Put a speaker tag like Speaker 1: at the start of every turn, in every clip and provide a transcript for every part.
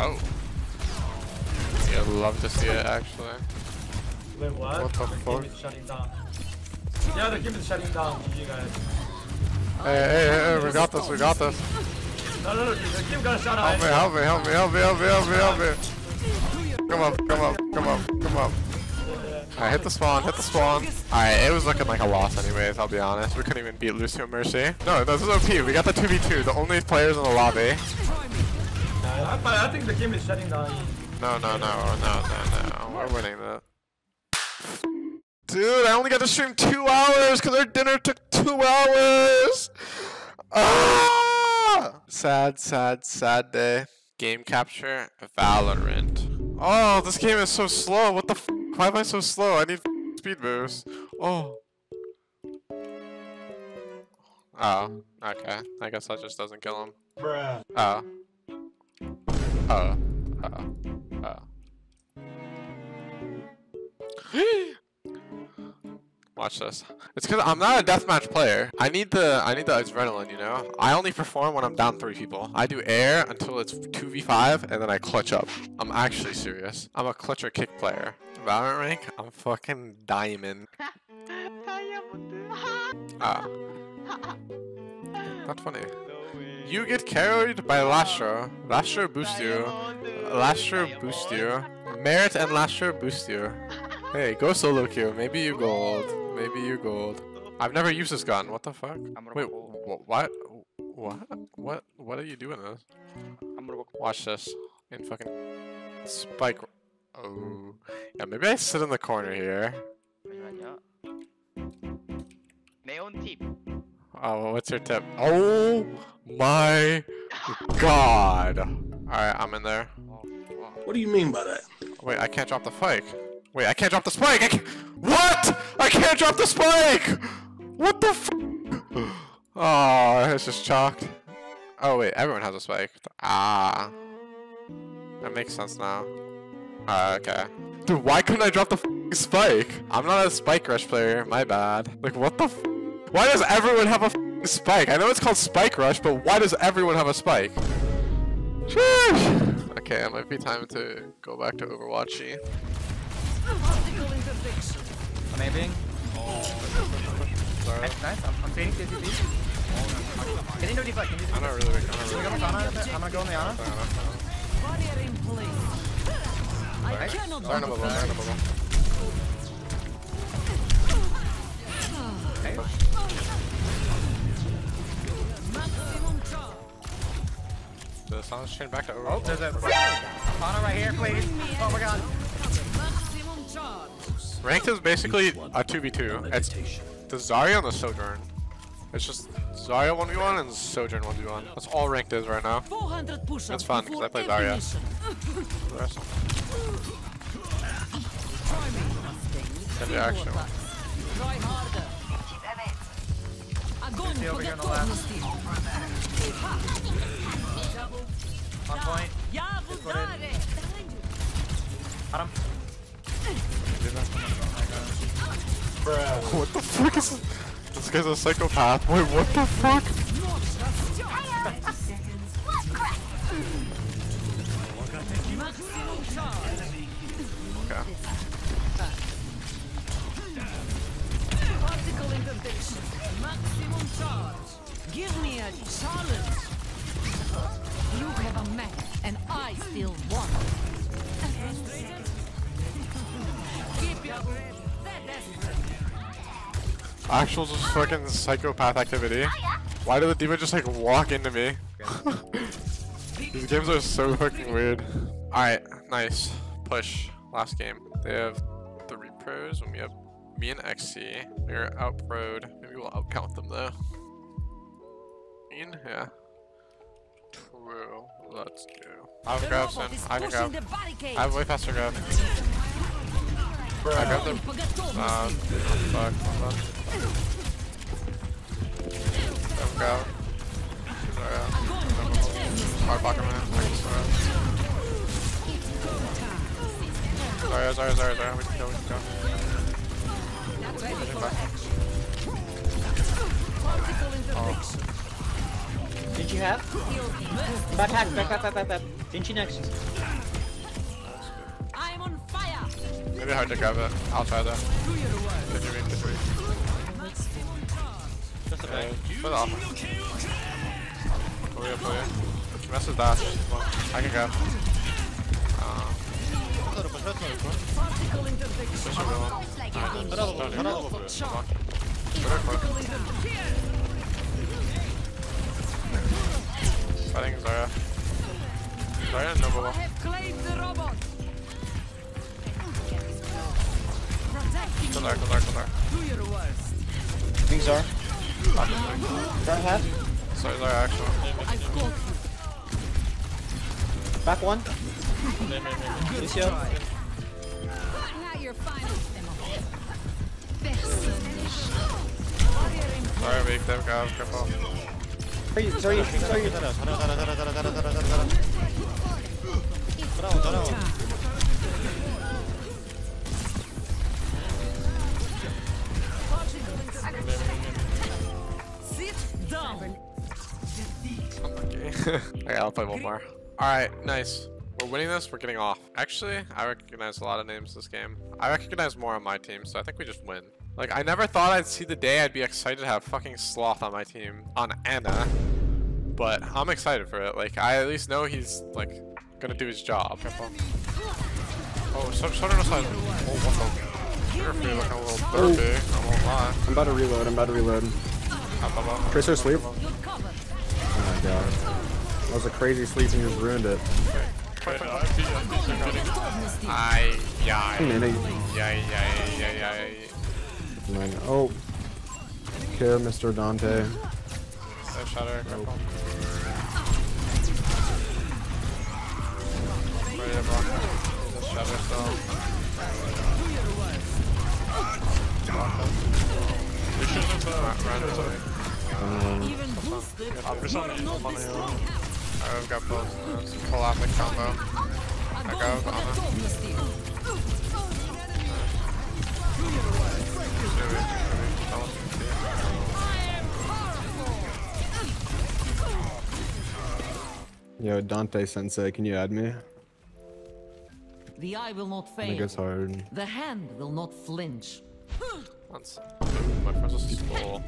Speaker 1: Oh. Yeah, I'd love to see it actually.
Speaker 2: Wait, what?
Speaker 1: What the
Speaker 2: the
Speaker 1: fuck?
Speaker 2: game is shutting down. Yeah, the game is shutting down. GG guys.
Speaker 1: Hey, hey, hey, hey, we got this, we got this.
Speaker 2: No, no, no, the game got shut
Speaker 1: Help
Speaker 2: down.
Speaker 1: me, help me, help me, help me, help me, help me, help me. Come up, come up, come up, come up. Alright, hit the spawn, hit the spawn. Alright, it was looking like a loss anyways, I'll be honest. We couldn't even beat Lucio Mercy. No, this is OP. We got the 2v2, the only players in the lobby.
Speaker 2: I, I, I think the game is shutting down.
Speaker 1: No, no, no, no, no, no. We're winning that. Dude, I only got to stream two hours because our dinner took two hours. Ah! Sad, sad, sad day. Game capture, Valorant. Oh, this game is so slow. What the f? Why am I so slow? I need speed boost. Oh. Oh, okay. I guess that just doesn't kill him.
Speaker 2: Bruh.
Speaker 1: Oh. Watch this. It's cause I'm not a deathmatch player. I need the I need the adrenaline, you know? I only perform when I'm down three people. I do air until it's 2v5 and then I clutch up. I'm actually serious. I'm a clutch or kick player. Valorant rank, I'm fucking diamond. Ah. Not funny. You get carried by Lastro. Lastro boost you. Lastro boost you. Merit and Lastro boost you. Hey, go solo queue. Maybe you gold. Maybe you gold. I've never used this gun. What the fuck? Wait, wh- what? What? What? What are you doing this? Watch this. In fucking spike. Oh. Yeah, maybe I sit in the corner here.
Speaker 3: 잠시만요. 네온 팁.
Speaker 1: Oh, what's your tip? Oh my god. Alright, I'm in there.
Speaker 4: What do you mean by that?
Speaker 1: Wait, I can't drop the spike. Wait, I can't drop the spike. I can't... What? I can't drop the spike. What the f? Oh, it's just chalked. Oh wait, everyone has a spike. Ah, that makes sense now. Ah, okay. Dude, why couldn't I drop the f- spike? I'm not a spike rush player. My bad. Like, what the? F- why does everyone have a spike? I know it's called spike rush, but why does everyone have a spike? Sheesh. Okay, it might be time to go back to Overwatchy.
Speaker 5: Amazing.
Speaker 1: Sorry.
Speaker 5: Nice, nice. I'm, I'm fading CCP. Can you do deflect? Can you do
Speaker 1: I'm not really. I'm not
Speaker 5: Should we
Speaker 1: really.
Speaker 5: go with Ana? I'm gonna go in the Ana.
Speaker 6: Barrier in place. I
Speaker 5: Alright.
Speaker 6: cannot
Speaker 1: Learn a
Speaker 6: do
Speaker 1: bubble.
Speaker 6: that.
Speaker 1: Learn a bubble. The sound's changed back to
Speaker 5: Oh,
Speaker 1: Overwatch.
Speaker 5: there's a Ana right here, please. Oh my god.
Speaker 6: Maximum charge.
Speaker 1: Ranked is basically a 2v2. It's the Zarya and the Sojourn. It's just Zarya 1v1 and Sojourn 1v1. That's all ranked is right now.
Speaker 6: 400 push-ups
Speaker 1: It's fun, 'cause
Speaker 6: before
Speaker 1: I play
Speaker 6: every
Speaker 1: Zarya.
Speaker 6: mission.
Speaker 1: The rest-
Speaker 6: Try me.
Speaker 1: Send the action.
Speaker 6: Try harder. Огонь
Speaker 5: See over
Speaker 6: по
Speaker 5: here Point. Got him.
Speaker 2: Bro.
Speaker 1: What the fuck is this? This guy's a psychopath. Wait, what the fuck? Actual just fucking psychopath activity. Why did the demon just like walk into me? These games are so fucking weird. Alright, nice. Push. Last game. They have three pros and we have me and XC. We're out proed. Maybe we'll outcount them though. Mean? Yeah. True. Let's go. I have
Speaker 6: robot
Speaker 1: in. I can grab. I have way faster grab. Bro. I got the. Uh, fuck, fuck. Don't go. Hard blocker, man. Sorry, sorry, sorry, sorry. We can go, we can go.
Speaker 6: Oh. Did
Speaker 5: you have? Backpack, backpack, backpack, backpack. Didn't next?
Speaker 1: Maybe hard to grab it. I'll try though. Could you read?
Speaker 5: Just a bang.
Speaker 1: Put off. Mess with I can grab. Uh, push
Speaker 5: him down. Don't
Speaker 1: do it. Go there, go there, go there.
Speaker 6: Do your worst.
Speaker 5: Wings are. Front half.
Speaker 1: Sorry, Zarya actually.
Speaker 6: I've got you.
Speaker 5: Back one. Lucio.
Speaker 6: Not your final demo. Personne.
Speaker 1: They've got careful.
Speaker 5: Sorry, sorry, sorry. 잘하,
Speaker 1: okay, I'll play one more. Alright, nice. We're winning this, we're getting off. Actually, I recognize a lot of names this game. I recognize more on my team, so I think we just win. Like, I never thought I'd see the day I'd be excited to have fucking Sloth on my team, on Ana. But I'm excited for it. Like, I at least know he's, like, gonna do his job. Careful. Oh, so, so on the side. Oh, what the? You're free looking a little dirty, I won't lie.
Speaker 3: I'm about to reload. I'm about to reload. Tracer sleep. Oh my god. That was a crazy sleep and you just ruined it.
Speaker 1: I, yeah, yeah, yeah, yeah, yeah, yeah.
Speaker 3: Oh. Care, Mr. Danteh.
Speaker 1: That shutter, careful. Ready to block it. Just shutter still. I've got both. Let's pull out the combo. I go, Ana.
Speaker 3: Yo, Danteh Sensei, can you add me?
Speaker 6: The eye will not
Speaker 3: I think
Speaker 6: fail.
Speaker 3: it's hard.
Speaker 6: The hand will not flinch.
Speaker 1: Once. My friends are slow.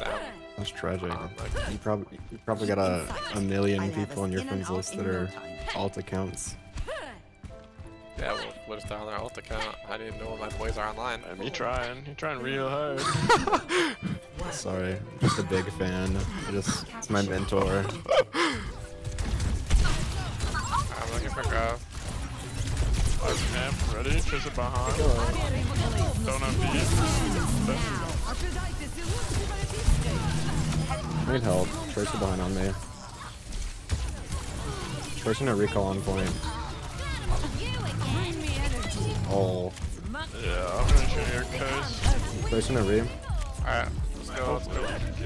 Speaker 1: Damn.
Speaker 3: That's tragic.
Speaker 1: Um,
Speaker 3: You probably you probably got a, a million people on your friends list that are alt accounts.
Speaker 1: Yeah, well, what is down their alt account? How do you know my boys are online?
Speaker 7: Me trying. You trying real hard.
Speaker 3: Sorry, just a big fan. I just it's my mentor.
Speaker 1: I'm looking for growth.
Speaker 7: Camp, ready? Tracer behind. Don't have
Speaker 3: I need help. Tracer behind on me. Tracer no recall on point.
Speaker 6: Bring me energy.
Speaker 3: Oh,
Speaker 7: Yeah, I'm gonna show your case.
Speaker 3: Tracer no re.
Speaker 1: Alright, let's go, let's go.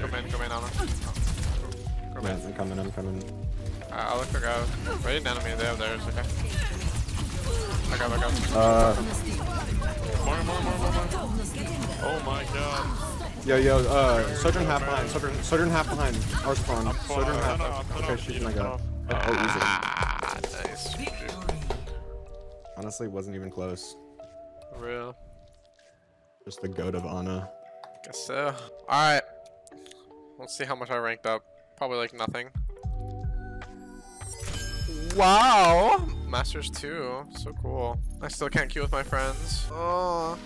Speaker 1: Come in, come in, Ana. Come in.
Speaker 3: I'm coming. I'm coming.
Speaker 1: Alright, I'll look for. Ready down to they have theirs, okay? I got, I got.
Speaker 3: Uh,
Speaker 7: More, more, more, more, more. Oh my god.
Speaker 3: Yo, yo. Uh, Sojourn half behind. Sojourn, Sojourn half behind. Our spawn. Sojourn
Speaker 7: No,
Speaker 3: half.
Speaker 7: no, no,
Speaker 3: Okay,
Speaker 7: no,
Speaker 3: she's
Speaker 7: beat
Speaker 3: my
Speaker 7: him
Speaker 3: Oh, oh, easy.
Speaker 1: Ah, nice.
Speaker 3: Honestly, wasn't even close.
Speaker 1: For real.
Speaker 3: Just the goat of Ana.
Speaker 1: Guess so. Alright. Let's see how much I ranked up. Probably like nothing. Wow! Masters 2. So cool. I still can't queue with my friends. Oh.